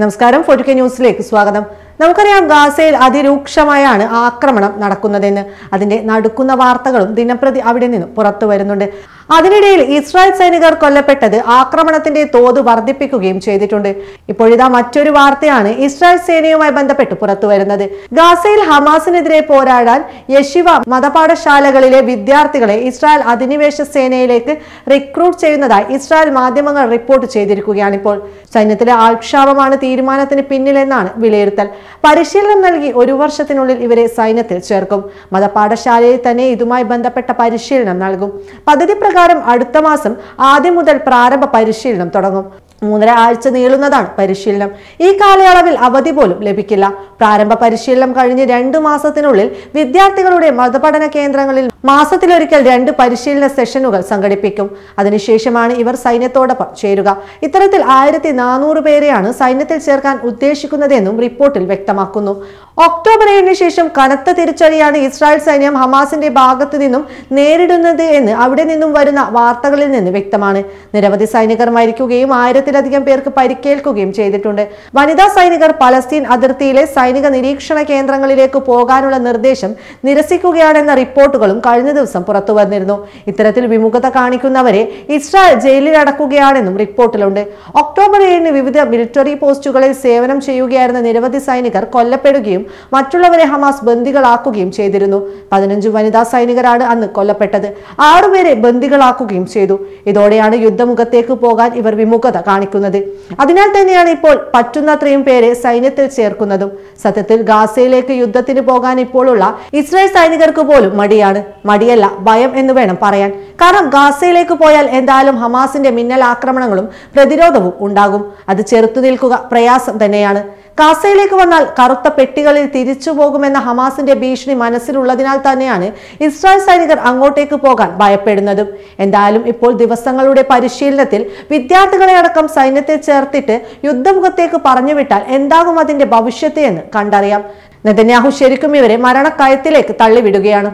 നമസ്കാരം. Forty K ന്യൂസിലേക്ക് സ്വാഗതം. നമുക്കറിയാം ഗാസയിൽ അതിരൂക്ഷമായാണ് ആക്രമണം നടക്കുന്നതെന്ന്. അതിന്റെ നടുക്കുന്ന വാർത്തകളും ദിനപ്രതി അവിടെ നിന്ന് പുറത്തു വരുന്നുണ്ട്. അതിനിടയിൽ ഇസ്രായേൽ സൈനികർ കൊല്ലപ്പെട്ടത് ആക്രമണത്തിന്റെ തോത് വർദ്ധിപ്പിക്കുകയും ചെയ്തിട്ടുണ്ട്. ഇപ്പോഴിതാ മറ്റൊരു വാർത്തയാണ് ഇസ്രായേൽ സേനയുമായി ബന്ധപ്പെട്ട് പുറത്തു വരുന്നത്. ഗാസയിൽ ഹമാസിനെതിരെ പോരാടാൻ യശിവ മതപാഠശാലകളിലെ വിദ്യാർത്ഥികളെ ഇസ്രായേൽ അധിനിവേശ സേനയിലേക്ക് റിക്രൂട്ട് ചെയ്യുന്നതായി ഇസ്രായേൽ മാധ്യമങ്ങൾ റിപ്പോർട്ട് ചെയ്തിരിക്കുകയാണ് ഇപ്പോൾ. സൈന്യത്തിലെ ആൾക്ഷാപമാണ് തീരുമാനത്തിന് പിന്നിലെന്നാണ് വിലയിരുത്തൽ. പരിശീലനം നൽകി ഒരു വർഷത്തിനുള്ളിൽ ഇവരെ സൈന്യത്തിൽ ചേർക്കും. മതപാഠശാലയിൽ തന്നെ ഇതുമായി ബന്ധപ്പെട്ട പരിശീലനം നൽകും. പദ്ധതി പ്രകാരം അടുത്ത മാസം ആദ്യം മുതൽ പ്രാരംഭ പരിശീലനം തുടങ്ങും. മൂന്നര ആഴ്ച നീളുന്നതാണ് പരിശീലനം. ഈ കാലയളവിൽ അവധി പോലും ലഭിക്കില്ല. പ്രാരംഭ പരിശീലനം കഴിഞ്ഞ് രണ്ടു മാസത്തിനുള്ളിൽ വിദ്യാർത്ഥികളുടെ മതപഠന കേന്ദ്രങ്ങളിൽ മാസത്തിലൊരിക്കൽ രണ്ട് പരിശീലന സെഷനുകൾ സംഘടിപ്പിക്കും. അതിനുശേഷമാണ് ഇവർ സൈന്യത്തോടൊപ്പം ചേരുക. ഇത്തരത്തിൽ ആയിരത്തി നാനൂറ് പേരെയാണ് സൈന്യത്തിൽ ചേർക്കാൻ ഉദ്ദേശിക്കുന്നതെന്നും റിപ്പോർട്ടിൽ വ്യക്തമാക്കുന്നു. ഒക്ടോബർ ഏഴിന് ശേഷം കനത്ത തിരിച്ചടിയാണ് ഇസ്രായേൽ സൈന്യം ഹമാസിന്റെ ഭാഗത്തു നിന്നും നേരിടുന്നത് എന്ന് അവിടെ നിന്നും വരുന്ന വാർത്തകളിൽ നിന്ന് വ്യക്തമാണ്. നിരവധി സൈനികർ മരിക്കുകയും ആയിരത്തിലധികം പേർക്ക് പരിക്കേൽക്കുകയും ചെയ്തിട്ടുണ്ട്. വനിതാ സൈനികർ പലസ്തീൻ അതിർത്തിയിലെ സൈനിക നിരീക്ഷണ കേന്ദ്രങ്ങളിലേക്ക് പോകാനുള്ള നിർദ്ദേശം നിരസിക്കുകയാണെന്ന റിപ്പോർട്ടുകളും കഴിഞ്ഞ ദിവസം പുറത്തു വന്നിരുന്നു. ഇത്തരത്തിൽ വിമുഖത കാണിക്കുന്നവരെ ഇസ്രായേൽ ജയിലിൽ അടക്കുകയാണെന്നും റിപ്പോർട്ടിലുണ്ട്. ഒക്ടോബർ ഏഴിന് വിവിധ മിലിറ്ററി പോസ്റ്റുകളിൽ സേവനം ചെയ്യുകയായിരുന്ന നിരവധി സൈനികർ കൊല്ലപ്പെടുകയും മറ്റുള്ളവരെ ഹമാസ് ബന്ദികളാക്കുകയും ചെയ്തിരുന്നു. പതിനഞ്ച് വനിതാ സൈനികരാണ് അന്ന് കൊല്ലപ്പെട്ടത്. ആറുപേരെ ബന്ദികളാക്കുകയും ചെയ്തു. ഇതോടെയാണ് യുദ്ധമുഖത്തേക്ക് പോകാൻ ഇവർ വിമുഖത കാണിക്കുന്നത്. അതിനാൽ തന്നെയാണ് ഇപ്പോൾ പറ്റുന്നത്രയും പേരെ സൈന്യത്തിൽ ചേർക്കുന്നതും. സത്യത്തിൽ ഗാസയിലേക്ക് യുദ്ധത്തിന് പോകാൻ ഇപ്പോഴുള്ള ഇസ്രായേൽ സൈനികർക്ക് പോലും മടിയാണ്. മടിയല്ല ഭയം എന്ന് വേണം പറയാൻ. കാരണം ഗാസയിലേക്ക് പോയാൽ എന്തായാലും ഹമാസിന്റെ മിന്നൽ ആക്രമണങ്ങളും പ്രതിരോധവും ഉണ്ടാകും. അത് ചെറുത്തു നിൽക്കുക പ്രയാസം തന്നെയാണ്. ഗാസയിലേക്ക് വന്നാൽ കറുത്ത പെട്ടികളിൽ തിരിച്ചു പോകുമെന്ന ഹമാസിന്റെ ഭീഷണി മനസ്സിലുള്ളതിനാൽ തന്നെയാണ് ഇസ്രായേൽ സൈനികർ അങ്ങോട്ടേക്ക് പോകാൻ ഭയപ്പെടുന്നതും. എന്തായാലും ഇപ്പോൾ ദിവസങ്ങളുടെ പരിശീലനത്തിൽ വിദ്യാർത്ഥികളെ അടക്കം സൈന്യത്തിൽ ചേർത്തിട്ട് യുദ്ധമുഖത്തേക്ക് പറഞ്ഞുവിട്ടാൽ എന്താകും അതിന്റെ ഭവിഷ്യത്ത് എന്ന് കണ്ടറിയാം. നെതന്യാഹു ശരിക്കും ഇവരെ മരണക്കയത്തിലേക്ക് തള്ളിവിടുകയാണ്.